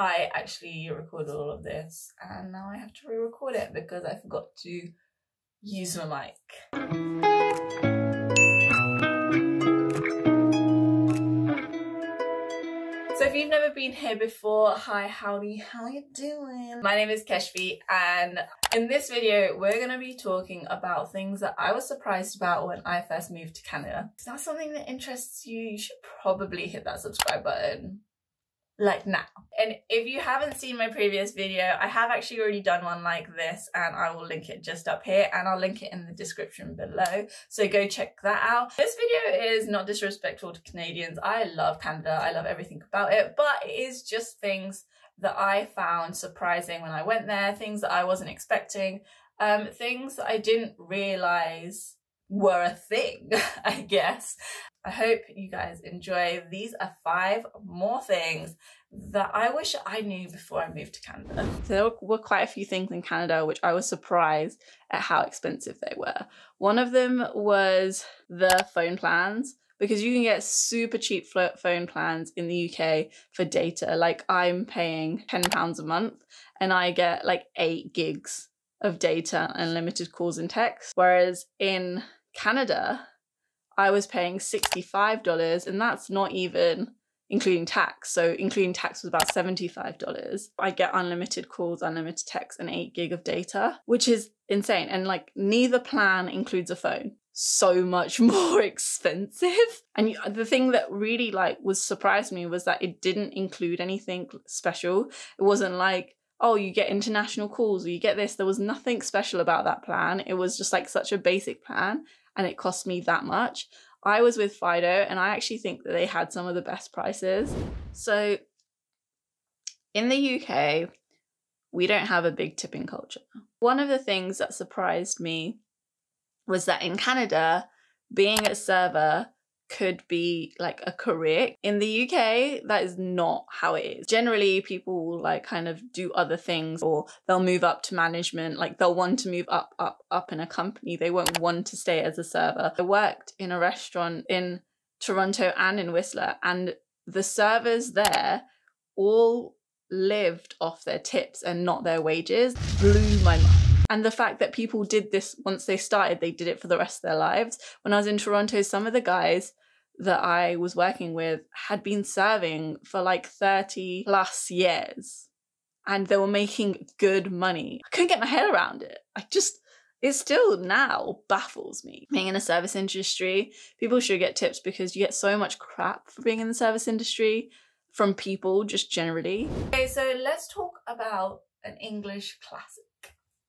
I actually recorded all of this and now I have to re-record it because I forgot to use my mic. So if you've never been here before, hi, howdy, how are you doing? My name is Kesvi and in this video, we're gonna be talking about things that I was surprised about when I first moved to Canada. If that's something that interests you, you should probably hit that subscribe button like now. And if you haven't seen my previous video, I have actually already done one like this and I will link it just up here and I'll link it in the description below. So go check that out. This video is not disrespectful to Canadians. I love Canada. I love everything about it, but it is just things that I found surprising when I went there, things that I wasn't expecting, um, things that I didn't realize were a thing, I guess. I hope you guys enjoy. These are five more things that I wish I knew before I moved to Canada. So there were quite a few things in Canada which I was surprised at how expensive they were. One of them was the phone plans because you can get super cheap phone plans in the UK for data. Like I'm paying £10 a month and I get like eight gigs of data and limited calls and text. Whereas in Canada, I was paying $65 and that's not even including tax. So including tax was about $75. I get unlimited calls, unlimited text and 8 gig of data, which is insane. And like neither plan includes a phone. So much more expensive. And the thing that really like was surprised me was that it didn't include anything special. It wasn't like oh, you get international calls or you get this. There was nothing special about that plan. It was just like such a basic plan and it cost me that much. I was with Fido and I actually think that they had some of the best prices. So in the UK, we don't have a big tipping culture. One of the things that surprised me was that in Canada, being a server could be like a career. In the UK, that is not how it is. Generally, people will like kind of do other things or they'll move up to management. Like they'll want to move up, up, up in a company. They won't want to stay as a server. I worked in a restaurant in Toronto and in Whistler, and the servers there all lived off their tips and not their wages blew my mind. And the fact that people did this once they started, they did it for the rest of their lives. When I was in Toronto, some of the guys that I was working with had been serving for like 30 plus years and they were making good money. I couldn't get my head around it. I just, it still now baffles me. Being in the service industry, people should get tips because you get so much crap for being in the service industry from people just generally. Okay, so let's talk about an English classic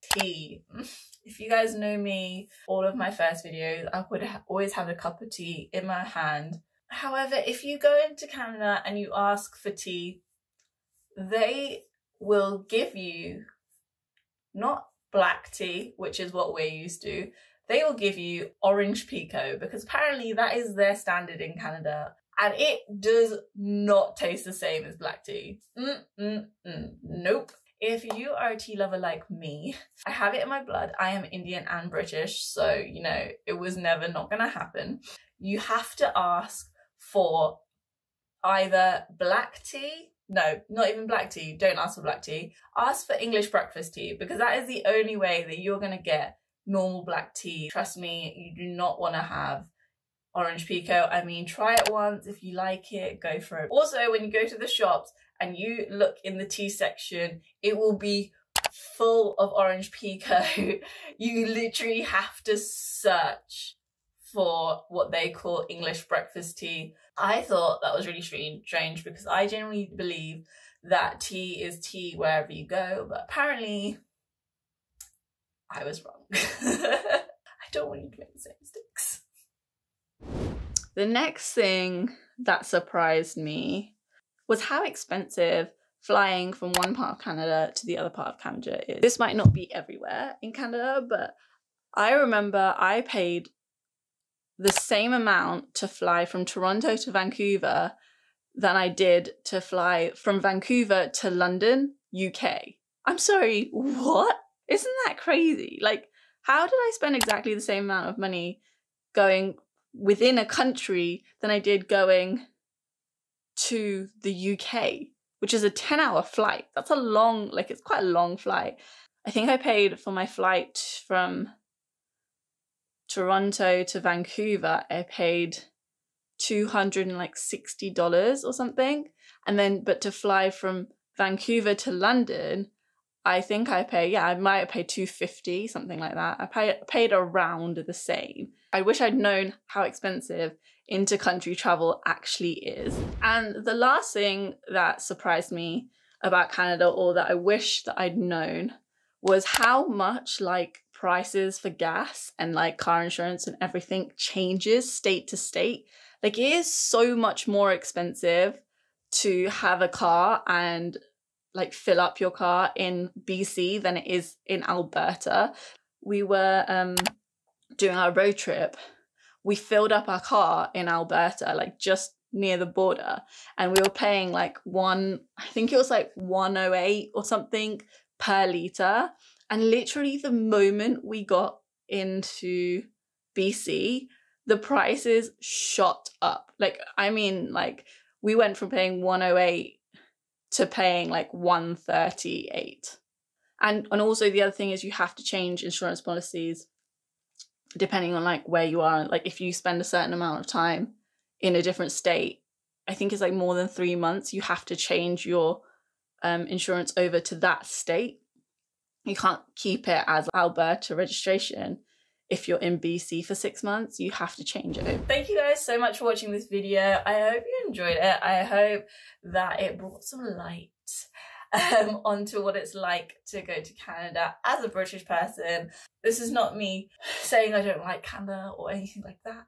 tea. If you guys know me, all of my first videos, I would ha always have a cup of tea in my hand. However, if you go into Canada and you ask for tea, they will give you not black tea, which is what we're used to, they will give you orange pekoe because apparently that is their standard in Canada and it does not taste the same as black tea. Mm, mm, mm. Nope. If you are a tea lover like me, I have it in my blood. I am Indian and British, so you know, it was never not gonna happen. You have to ask for either black tea, no, not even black tea, don't ask for black tea. Ask for English breakfast tea because that is the only way that you're gonna get normal black tea. Trust me, you do not wanna have orange pekoe. I mean, try it once. If you like it, go for it. Also, when you go to the shops, and you look in the tea section, it will be full of orange pekoe. you literally have to search for what they call English breakfast tea. I thought that was really strange because I generally believe that tea is tea wherever you go, but apparently I was wrong. I don't want you to make the same mistakes. The next thing that surprised me was how expensive flying from one part of Canada to the other part of Canada is. This might not be everywhere in Canada, but I remember I paid the same amount to fly from Toronto to Vancouver than I did to fly from Vancouver to London, UK. I'm sorry, what? Isn't that crazy? Like, how did I spend exactly the same amount of money going within a country than I did going to the UK. which is a 10 hour flight. That's a long, like, it's quite a long flight. I think I paid for my flight from Toronto to Vancouver, I paid $260 or something. And then, but to fly from Vancouver to London, I think I pay, yeah, I might paid 250, something like that. I pay, paid around the same. I wish I'd known how expensive intercountry travel actually is. And the last thing that surprised me about Canada or that I wish that I'd known was how much like prices for gas and like car insurance and everything changes state to state. Like it is so much more expensive to have a car and like fill up your car in BC than it is in Alberta. We were um doing our road trip. We filled up our car in Alberta, like just near the border, and we were paying like one, I think it was like 108 or something per litre. And literally, the moment we got into BC, the prices shot up. Like, I mean, like, we went from paying 108 to paying like 138. And and also the other thing is you have to change insurance policies depending on like where you are. Like if you spend a certain amount of time in a different state, I think it's like more than three months, you have to change your um, insurance over to that state you can't keep it as Alberta registration if you're in BC for six months, you have to change it. Thank you guys so much for watching this video. I hope you enjoyed it. I hope that it brought some light um, onto what it's like to go to Canada as a British person. This is not me saying I don't like Canada or anything like that.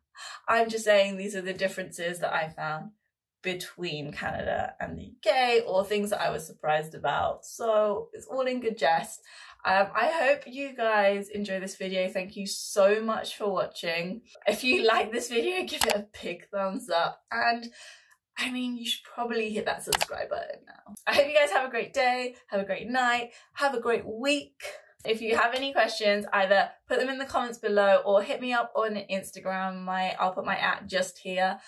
I'm just saying these are the differences that I found between Canada and the UK or things that I was surprised about. So it's all in good jest. Um, I hope you guys enjoy this video. Thank you so much for watching. If you like this video, give it a big thumbs up. And I mean, you should probably hit that subscribe button now. I hope you guys have a great day, have a great night, have a great week. If you have any questions, either put them in the comments below or hit me up on Instagram. My I'll put my at just here.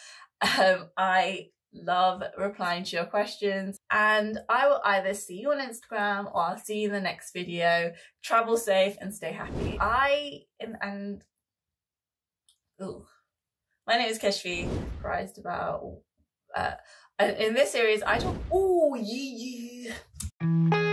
Um, I love replying to your questions and I will either see you on Instagram or I'll see you in the next video. Travel safe and stay happy. I am, and ooh, my name is Kesvi, surprised about uh, in this series I don't oh yeah yeah